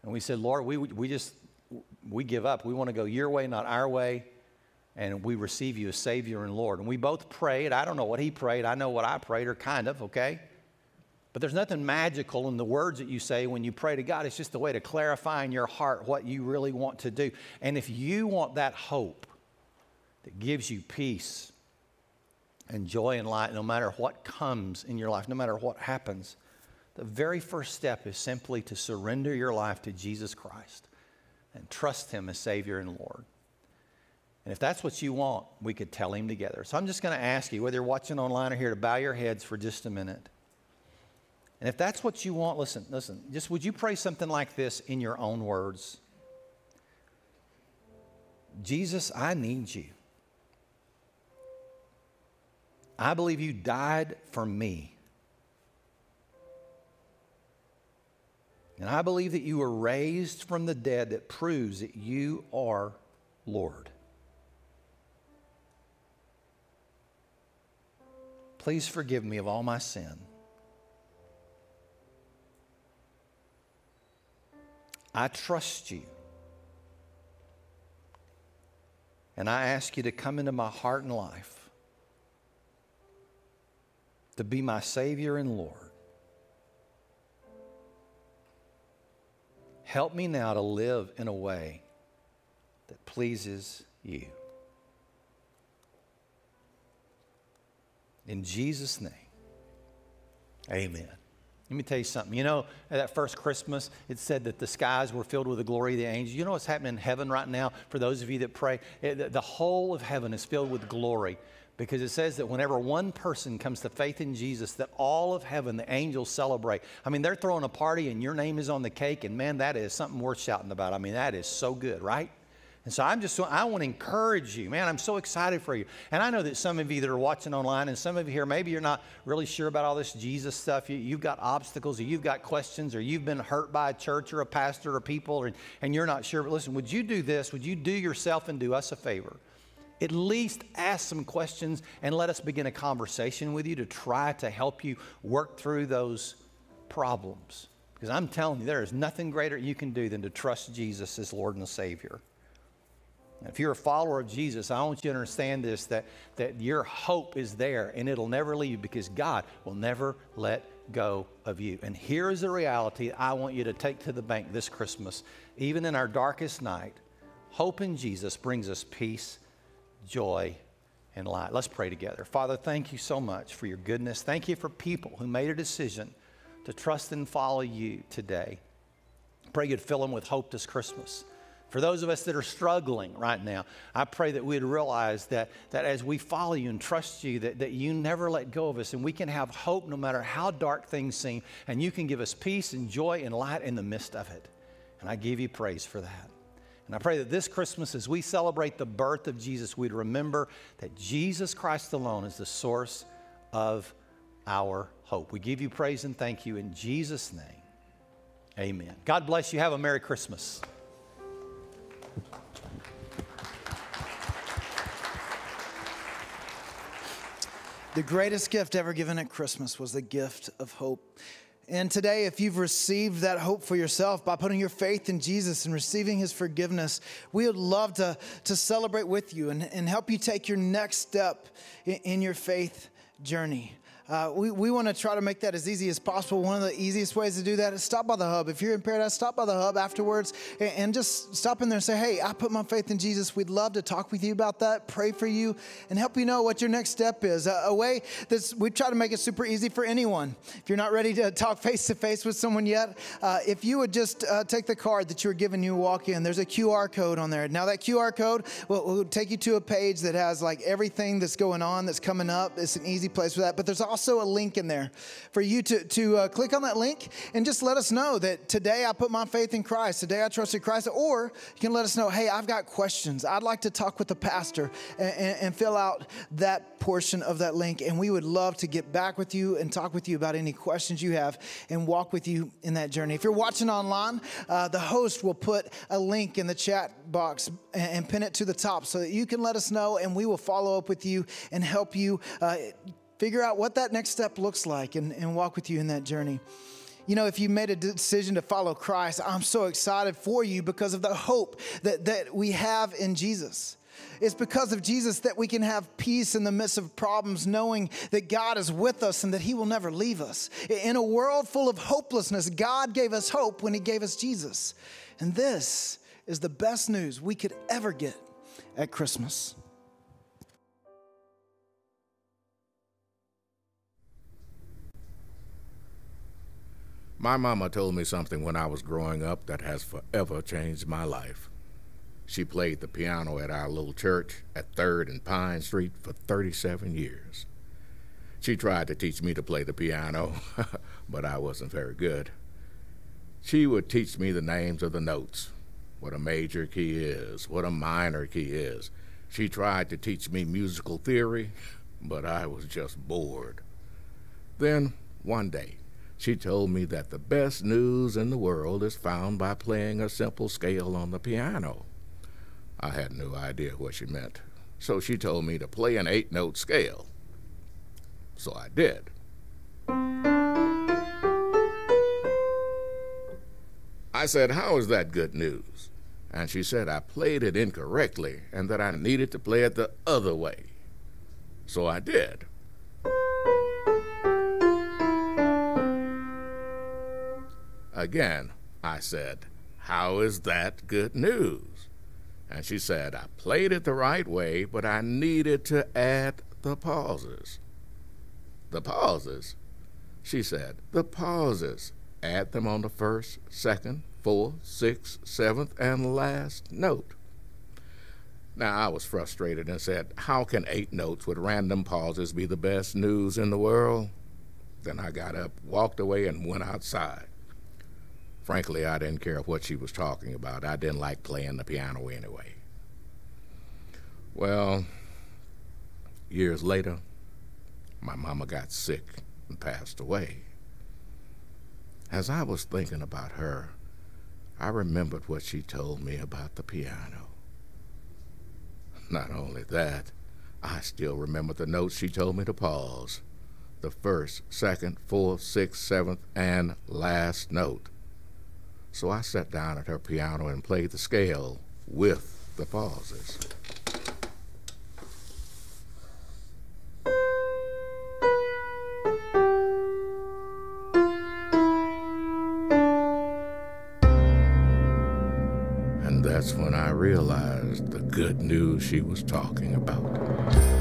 Speaker 8: And we said, Lord, we, we just, we give up. We want to go your way, not our way. And we receive you as Savior and Lord. And we both prayed. I don't know what he prayed. I know what I prayed, or kind of, okay? But there's nothing magical in the words that you say when you pray to God. It's just a way to clarify in your heart what you really want to do. And if you want that hope that gives you peace and joy and light, no matter what comes in your life, no matter what happens, the very first step is simply to surrender your life to Jesus Christ and trust Him as Savior and Lord. And if that's what you want, we could tell Him together. So I'm just going to ask you, whether you're watching online or here, to bow your heads for just a minute. And if that's what you want, listen, listen, just would you pray something like this in your own words? Jesus, I need you. I believe you died for me. And I believe that you were raised from the dead that proves that you are Lord. Please forgive me of all my sin. I trust you. And I ask you to come into my heart and life, to be my Savior and Lord. Help me now to live in a way that pleases you. In Jesus' name, amen. Let me tell you something. You know, at that first Christmas, it said that the skies were filled with the glory of the angels. You know what's happening in heaven right now for those of you that pray? It, the whole of heaven is filled with glory because it says that whenever one person comes to faith in Jesus, that all of heaven, the angels celebrate. I mean, they're throwing a party and your name is on the cake, and man, that is something worth shouting about. I mean, that is so good, right? And so I'm just, I want to encourage you, man. I'm so excited for you. And I know that some of you that are watching online and some of you here, maybe you're not really sure about all this Jesus stuff. You, have got obstacles or you've got questions or you've been hurt by a church or a pastor or people or, and you're not sure. But listen, would you do this? Would you do yourself and do us a favor? At least ask some questions and let us begin a conversation with you to try to help you work through those problems. Because I'm telling you, there is nothing greater you can do than to trust Jesus as Lord and Savior. If you're a follower of Jesus, I want you to understand this that, that your hope is there and it'll never leave you because God will never let go of you. And here is the reality I want you to take to the bank this Christmas. Even in our darkest night, hope in Jesus brings us peace, joy, and light. Let's pray together. Father, thank you so much for your goodness. Thank you for people who made a decision to trust and follow you today. Pray you'd fill them with hope this Christmas. For those of us that are struggling right now, I pray that we'd realize that, that as we follow you and trust you, that, that you never let go of us and we can have hope no matter how dark things seem, and you can give us peace and joy and light in the midst of it. And I give you praise for that. And I pray that this Christmas, as we celebrate the birth of Jesus, we'd remember that Jesus Christ alone is the source of our hope. We give you praise and thank you in Jesus' name. Amen. God bless you. Have a Merry Christmas.
Speaker 4: The greatest gift ever given at Christmas was the gift of hope. And today, if you've received that hope for yourself by putting your faith in Jesus and receiving his forgiveness, we would love to, to celebrate with you and, and help you take your next step in, in your faith journey. Uh, we we want to try to make that as easy as possible. One of the easiest ways to do that is stop by the hub. If you're in Paradise, stop by the hub afterwards and, and just stop in there and say, Hey, I put my faith in Jesus. We'd love to talk with you about that, pray for you, and help you know what your next step is. A, a way that we try to make it super easy for anyone. If you're not ready to talk face to face with someone yet, uh, if you would just uh, take the card that you were given, you walk in, there's a QR code on there. Now, that QR code will, will take you to a page that has like everything that's going on, that's coming up. It's an easy place for that. But there's also a link in there for you to, to uh, click on that link and just let us know that today I put my faith in Christ. Today I trusted Christ. Or you can let us know, hey, I've got questions. I'd like to talk with the pastor and, and, and fill out that portion of that link. And we would love to get back with you and talk with you about any questions you have and walk with you in that journey. If you're watching online, uh, the host will put a link in the chat box and, and, pin it to the top so that you can let us know and we will follow up with you and help you. Uh, figure out what that next step looks like and, and walk with you in that journey. You know, if you made a decision to follow Christ, I'm so excited for you because of the hope that, that we have in Jesus. It's because of Jesus that we can have peace in the midst of problems, knowing that God is with us and that He will never leave us. In a world full of hopelessness, God gave us hope when He gave us Jesus. And this is the best news we could ever get at Christmas.
Speaker 9: My mama told me something when I was growing up that has forever changed my life. She played the piano at our little church at 3rd and Pine Street for 37 years. She tried to teach me to play the piano, but I wasn't very good. She would teach me the names of the notes, what a major key is, what a minor key is. She tried to teach me musical theory, but I was just bored. Then, one day, she told me that the best news in the world is found by playing a simple scale on the piano. I had no idea what she meant, so she told me to play an eight note scale. So I did. I said, How is that good news? And she said I played it incorrectly and that I needed to play it the other way. So I did. Again, I said, How is that good news? And she said, I played it the right way, but I needed to add the pauses. The pauses? She said, The pauses. Add them on the first, second, fourth, sixth, seventh, and last note. Now, I was frustrated and said, How can eight notes with random pauses be the best news in the world? Then I got up, walked away, and went outside. Frankly, I didn't care what she was talking about. I didn't like playing the piano anyway. Well, years later, my mama got sick and passed away. As I was thinking about her, I remembered what she told me about the piano. Not only that, I still remember the notes she told me to pause the first, second, fourth, sixth, seventh, and last note. So I sat down at her piano and played the scale with the pauses. And that's when I realized the good news she was talking about.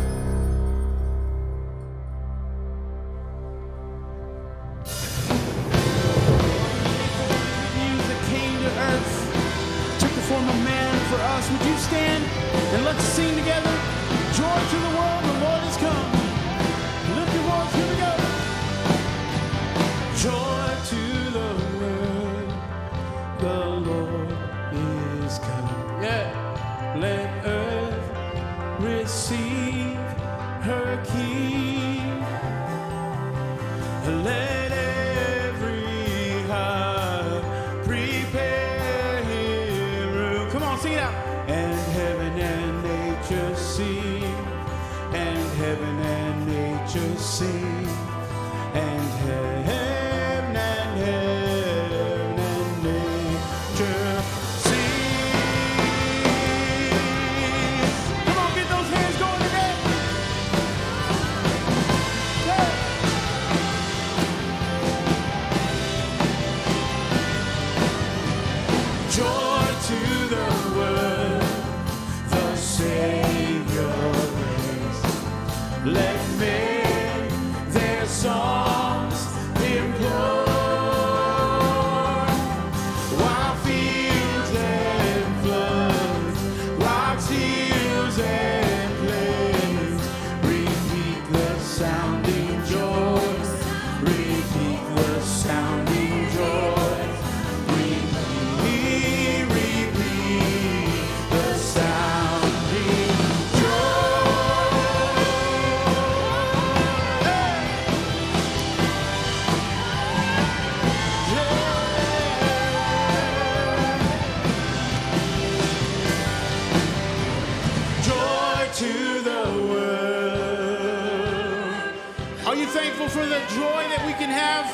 Speaker 3: Joy that we can have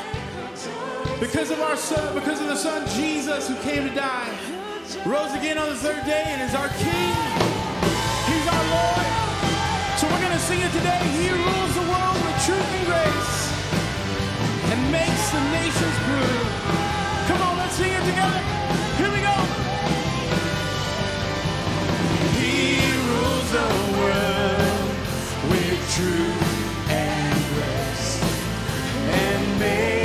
Speaker 3: because of our son, because of the son Jesus who came to die, rose again on the third day, and is our King. He's our Lord. So we're gonna sing it today. He rules the world with truth and grace, and makes the nations prove. Come on, let's sing it together. Here we go. He rules the world with truth and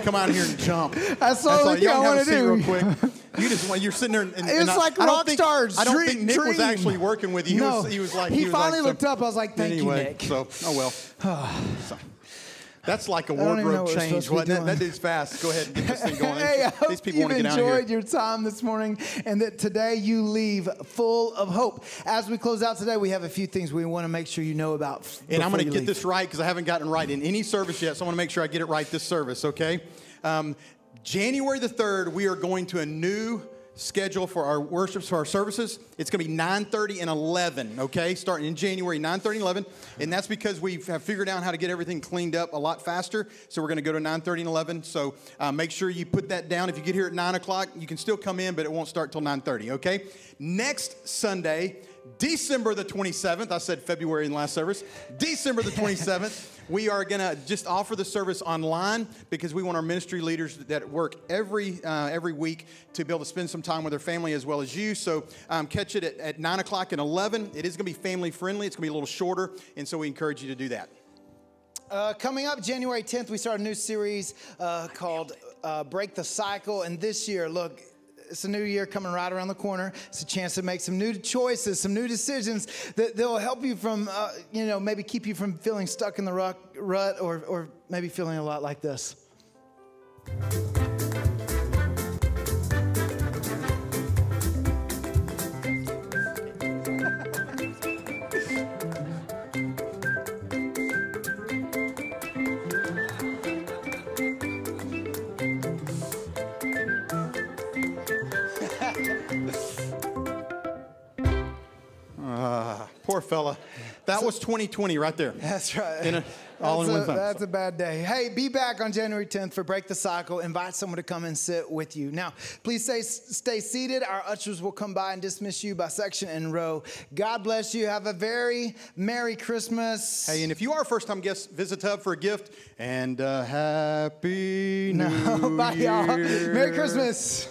Speaker 3: to
Speaker 5: come out here and jump.
Speaker 4: That's the only thing
Speaker 5: Y'all
Speaker 4: I wanna
Speaker 5: seat
Speaker 4: do.
Speaker 5: real quick. You just want you're sitting there and, and
Speaker 4: It was
Speaker 5: I-
Speaker 4: like
Speaker 5: I
Speaker 4: rock stars.
Speaker 5: I don't
Speaker 4: dream-
Speaker 5: think Nick was actually working with you. He
Speaker 4: no.
Speaker 5: was he was like
Speaker 4: he,
Speaker 5: was
Speaker 4: finally
Speaker 5: like, so-
Speaker 4: looked up. I was like, "Thank
Speaker 5: anyway,
Speaker 4: you, Nick."
Speaker 5: So oh well. So, That's like a
Speaker 4: don't even know
Speaker 5: wardrobe change,
Speaker 4: supposed to
Speaker 5: wasn't it? That
Speaker 4: doing.
Speaker 5: dude's fast. Go ahead and get this thing going.
Speaker 4: Hey, I hope
Speaker 5: These people
Speaker 4: you've
Speaker 5: to get out of here.
Speaker 4: enjoyed your time this morning and that today you leave full of hope. As we close out today, we have a few things we want to make sure you know about.
Speaker 5: And I'm going to get
Speaker 4: leave.
Speaker 5: this right because I haven't gotten right in any service yet. So I want to make sure I get it right this service, okay? Um, January the 3rd, we are going to a new schedule for our worships, for our services. It's going to be 9.30 and 11, okay? Starting in January, 9.30 and 11. And that's because we have figured out how to get everything cleaned up a lot faster. So we're going to go to 9.30 and 11. So uh, make sure you put that down. If you get here at 9 o'clock, you can still come in, but it won't start till 9.30, okay? Next Sunday, December the 27th, I said February in the last service. December the 27th, we are going to just offer the service online because we want our ministry leaders that work every uh, every week to be able to spend some time with their family as well as you. So um, catch it at, at 9 o'clock and 11. It is going to be family friendly. It's going to be a little shorter, and so we encourage you to do that.
Speaker 4: Uh, coming up January 10th, we start a new series uh, called uh, Break the Cycle. And this year, look, it's a new year coming right around the corner. It's a chance to make some new choices, some new decisions that, that will help you from, uh, you know, maybe keep you from feeling stuck in the rut, rut or, or maybe feeling a lot like this.
Speaker 5: Poor fella. That was 2020 right there.
Speaker 4: That's right.
Speaker 5: In a- all in
Speaker 4: That's
Speaker 5: one
Speaker 4: a-
Speaker 5: thumb.
Speaker 4: That's a bad day. Hey, be back on January 10th for Break the Cycle. Invite someone to come and sit with you. Now, please stay, stay seated. Our ushers will come by and dismiss you by section and row. God bless you. Have a very Merry Christmas.
Speaker 5: Hey, and if you are a first time guest, visit Hub for a gift and uh, happy
Speaker 4: No,
Speaker 5: New
Speaker 4: bye, y'all. Merry Christmas.